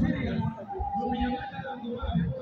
serious. Umenyamaza mlango